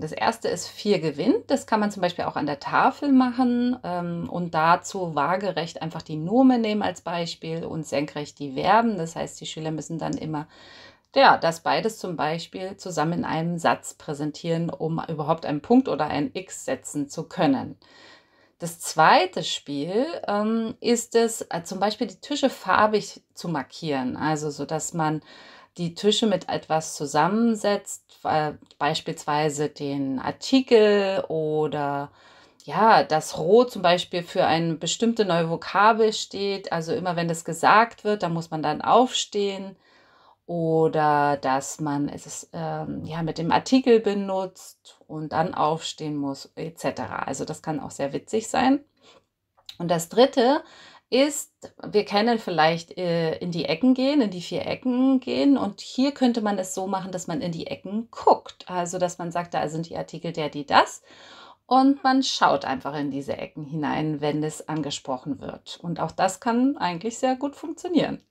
Das erste ist vier gewinnt. Das kann man zum Beispiel auch an der Tafel machen ähm, und dazu waagerecht einfach die Nomen nehmen als Beispiel und senkrecht die Verben. Das heißt, die Schüler müssen dann immer ja, das beides zum Beispiel zusammen in einem Satz präsentieren, um überhaupt einen Punkt oder ein X setzen zu können. Das zweite Spiel ähm, ist es, äh, zum Beispiel die Tische farbig zu markieren, also so dass man die Tische mit etwas zusammensetzt, äh, beispielsweise den Artikel oder ja, das Rot zum Beispiel für eine bestimmte neue Vokabel steht. Also immer wenn das gesagt wird, dann muss man dann aufstehen oder dass man es ähm, ja mit dem Artikel benutzt und dann aufstehen muss etc. Also das kann auch sehr witzig sein. Und das Dritte ist, wir kennen vielleicht äh, in die Ecken gehen, in die vier Ecken gehen und hier könnte man es so machen, dass man in die Ecken guckt. Also dass man sagt, da sind die Artikel der, die, das und man schaut einfach in diese Ecken hinein, wenn es angesprochen wird. Und auch das kann eigentlich sehr gut funktionieren.